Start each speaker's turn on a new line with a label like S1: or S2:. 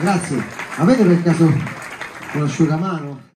S1: Grazie. Avete per caso un asciugamano?